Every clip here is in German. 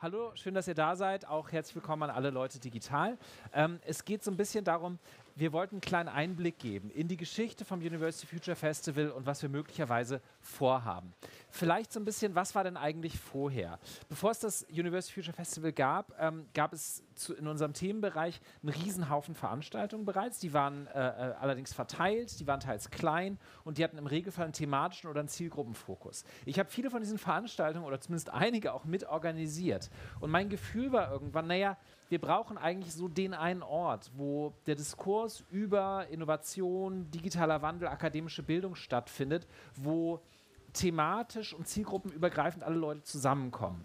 hallo, schön, dass ihr da seid. Auch herzlich willkommen an alle Leute digital. Ähm, es geht so ein bisschen darum, wir wollten einen kleinen Einblick geben in die Geschichte vom University Future Festival und was wir möglicherweise vorhaben. Vielleicht so ein bisschen, was war denn eigentlich vorher? Bevor es das University Future Festival gab, ähm, gab es zu, in unserem Themenbereich einen Riesenhaufen Veranstaltungen bereits. Die waren äh, äh, allerdings verteilt, die waren teils klein und die hatten im Regelfall einen thematischen oder einen Zielgruppenfokus. Ich habe viele von diesen Veranstaltungen oder zumindest einige auch mitorganisiert. Und mein Gefühl war irgendwann, naja, wir brauchen eigentlich so den einen Ort, wo der Diskurs über Innovation, digitaler Wandel, akademische Bildung stattfindet, wo thematisch und zielgruppenübergreifend alle Leute zusammenkommen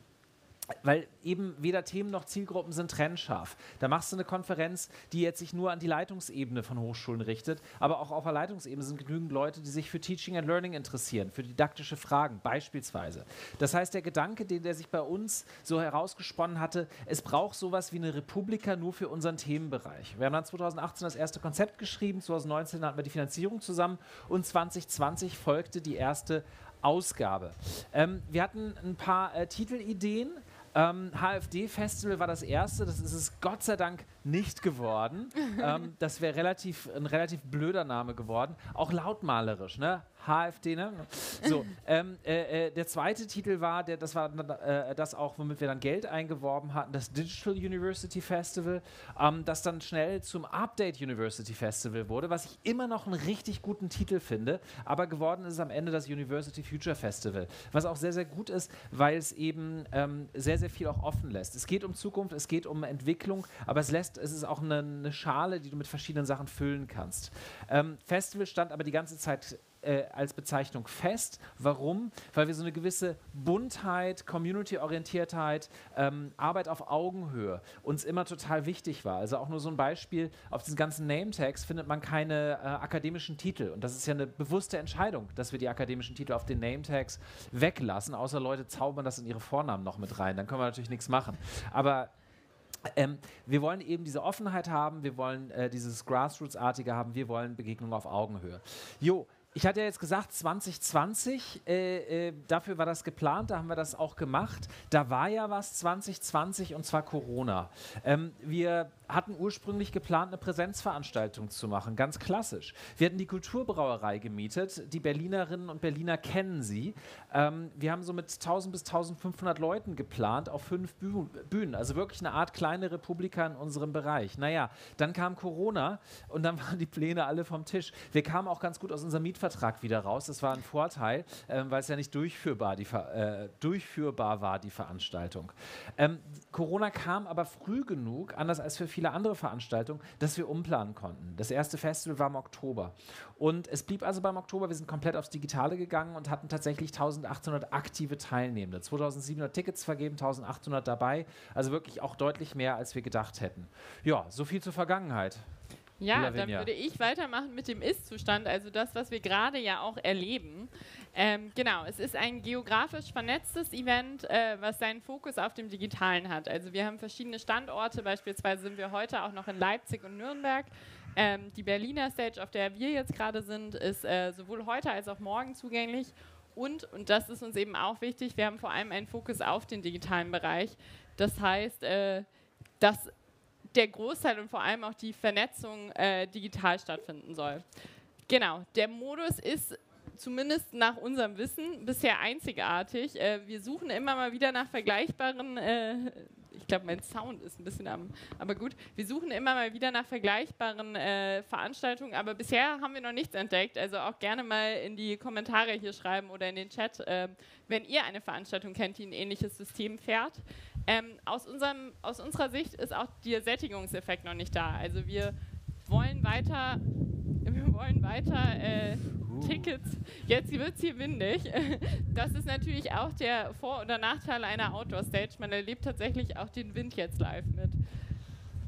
weil eben weder Themen noch Zielgruppen sind trennscharf. Da machst du eine Konferenz, die jetzt sich nur an die Leitungsebene von Hochschulen richtet, aber auch auf der Leitungsebene sind genügend Leute, die sich für Teaching and Learning interessieren, für didaktische Fragen beispielsweise. Das heißt, der Gedanke, den der sich bei uns so herausgesponnen hatte, es braucht sowas wie eine Republika nur für unseren Themenbereich. Wir haben dann 2018 das erste Konzept geschrieben, 2019 hatten wir die Finanzierung zusammen und 2020 folgte die erste Ausgabe. Ähm, wir hatten ein paar äh, Titelideen. Ähm, HFD-Festival war das erste, das ist es Gott sei Dank nicht geworden. ähm, das wäre relativ, ein relativ blöder Name geworden. Auch lautmalerisch, ne? HFD, ne? So, ähm, äh, äh, der zweite Titel war, der, das war äh, das auch, womit wir dann Geld eingeworben hatten, das Digital University Festival, ähm, das dann schnell zum Update University Festival wurde, was ich immer noch einen richtig guten Titel finde, aber geworden ist am Ende das University Future Festival, was auch sehr, sehr gut ist, weil es eben ähm, sehr, sehr viel auch offen lässt. Es geht um Zukunft, es geht um Entwicklung, aber es lässt, es ist auch eine, eine Schale, die du mit verschiedenen Sachen füllen kannst. Ähm, Festival stand aber die ganze Zeit äh, als Bezeichnung fest. Warum? Weil wir so eine gewisse Buntheit, Community-Orientiertheit, ähm, Arbeit auf Augenhöhe uns immer total wichtig war. Also auch nur so ein Beispiel, auf diesen ganzen Name-Tags findet man keine äh, akademischen Titel. Und das ist ja eine bewusste Entscheidung, dass wir die akademischen Titel auf den Name-Tags weglassen, außer Leute zaubern das in ihre Vornamen noch mit rein. Dann können wir natürlich nichts machen. Aber ähm, wir wollen eben diese Offenheit haben, wir wollen äh, dieses Grassroots-artige haben, wir wollen Begegnungen auf Augenhöhe. Jo, ich hatte ja jetzt gesagt, 2020, äh, äh, dafür war das geplant, da haben wir das auch gemacht. Da war ja was 2020 und zwar Corona. Ähm, wir hatten ursprünglich geplant, eine Präsenzveranstaltung zu machen, ganz klassisch. Wir hatten die Kulturbrauerei gemietet, die Berlinerinnen und Berliner kennen sie. Ähm, wir haben so mit 1000 bis 1500 Leuten geplant auf fünf Büh Bühnen, also wirklich eine Art kleine Republika in unserem Bereich. Naja, dann kam Corona und dann waren die Pläne alle vom Tisch. Wir kamen auch ganz gut aus unserem Mietvertrag Mietvertrag wieder raus. Das war ein Vorteil, ähm, weil es ja nicht durchführbar, die, äh, durchführbar war, die Veranstaltung. Ähm, Corona kam aber früh genug, anders als für viele andere Veranstaltungen, dass wir umplanen konnten. Das erste Festival war im Oktober. Und es blieb also beim Oktober, wir sind komplett aufs Digitale gegangen und hatten tatsächlich 1800 aktive Teilnehmende. 2700 Tickets vergeben, 1800 dabei. Also wirklich auch deutlich mehr, als wir gedacht hätten. Ja, so viel zur Vergangenheit. Ja, dann würde ich weitermachen mit dem Ist-Zustand, also das, was wir gerade ja auch erleben. Ähm, genau, es ist ein geografisch vernetztes Event, äh, was seinen Fokus auf dem Digitalen hat. Also wir haben verschiedene Standorte, beispielsweise sind wir heute auch noch in Leipzig und Nürnberg. Ähm, die Berliner Stage, auf der wir jetzt gerade sind, ist äh, sowohl heute als auch morgen zugänglich. Und, und das ist uns eben auch wichtig, wir haben vor allem einen Fokus auf den digitalen Bereich. Das heißt, äh, dass der Großteil und vor allem auch die Vernetzung äh, digital stattfinden soll. Genau, der Modus ist zumindest nach unserem Wissen bisher einzigartig. Äh, wir suchen immer mal wieder nach vergleichbaren, äh, ich glaube, mein Sound ist ein bisschen am, aber gut, wir suchen immer mal wieder nach vergleichbaren äh, Veranstaltungen, aber bisher haben wir noch nichts entdeckt. Also auch gerne mal in die Kommentare hier schreiben oder in den Chat, äh, wenn ihr eine Veranstaltung kennt, die ein ähnliches System fährt. Ähm, aus, unserem, aus unserer Sicht ist auch der Sättigungseffekt noch nicht da. Also wir wollen weiter, wir wollen weiter äh, Tickets. Jetzt wird es hier windig. Das ist natürlich auch der Vor- oder Nachteil einer Outdoor-Stage. Man erlebt tatsächlich auch den Wind jetzt live mit.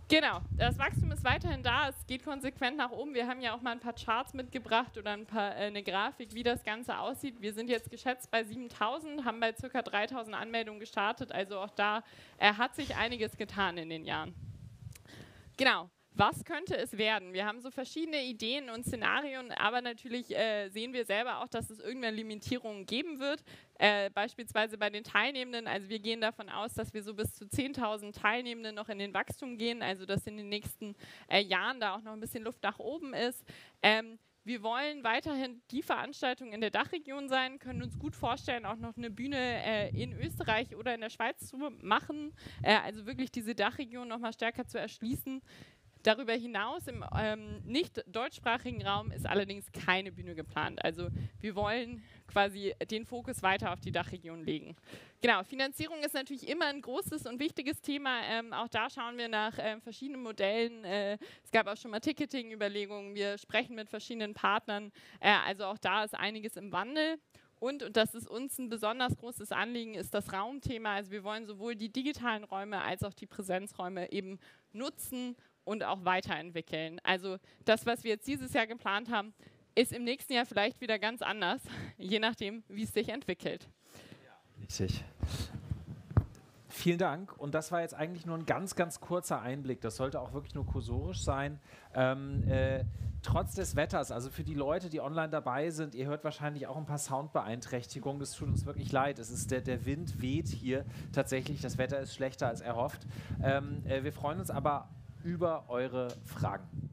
Genau, das Wachstum ist weiterhin da, es geht konsequent nach oben. Wir haben ja auch mal ein paar Charts mitgebracht oder ein paar, äh, eine Grafik, wie das Ganze aussieht. Wir sind jetzt geschätzt bei 7000, haben bei ca. 3000 Anmeldungen gestartet, also auch da äh, hat sich einiges getan in den Jahren. Genau, was könnte es werden? Wir haben so verschiedene Ideen und Szenarien, aber natürlich äh, sehen wir selber auch, dass es irgendeine Limitierung geben wird. Äh, beispielsweise bei den Teilnehmenden. Also wir gehen davon aus, dass wir so bis zu 10.000 Teilnehmende noch in den Wachstum gehen, also dass in den nächsten äh, Jahren da auch noch ein bisschen Luft nach oben ist. Ähm, wir wollen weiterhin die Veranstaltung in der Dachregion sein, können uns gut vorstellen, auch noch eine Bühne äh, in Österreich oder in der Schweiz zu machen, äh, also wirklich diese Dachregion noch mal stärker zu erschließen. Darüber hinaus im ähm, nicht deutschsprachigen Raum ist allerdings keine Bühne geplant. Also wir wollen quasi den Fokus weiter auf die Dachregion legen. Genau, Finanzierung ist natürlich immer ein großes und wichtiges Thema. Ähm, auch da schauen wir nach äh, verschiedenen Modellen. Äh, es gab auch schon mal Ticketing-Überlegungen. Wir sprechen mit verschiedenen Partnern. Äh, also auch da ist einiges im Wandel. Und, und das ist uns ein besonders großes Anliegen, ist das Raumthema. Also wir wollen sowohl die digitalen Räume als auch die Präsenzräume eben nutzen und auch weiterentwickeln. Also das, was wir jetzt dieses Jahr geplant haben, ist im nächsten Jahr vielleicht wieder ganz anders, je nachdem, wie es sich entwickelt. Richtig. Vielen Dank. Und das war jetzt eigentlich nur ein ganz, ganz kurzer Einblick. Das sollte auch wirklich nur kursorisch sein. Ähm, äh, trotz des Wetters, also für die Leute, die online dabei sind, ihr hört wahrscheinlich auch ein paar Soundbeeinträchtigungen. Das tut uns wirklich leid. Es ist der, der Wind weht hier tatsächlich. Das Wetter ist schlechter als erhofft. Ähm, äh, wir freuen uns aber über eure Fragen.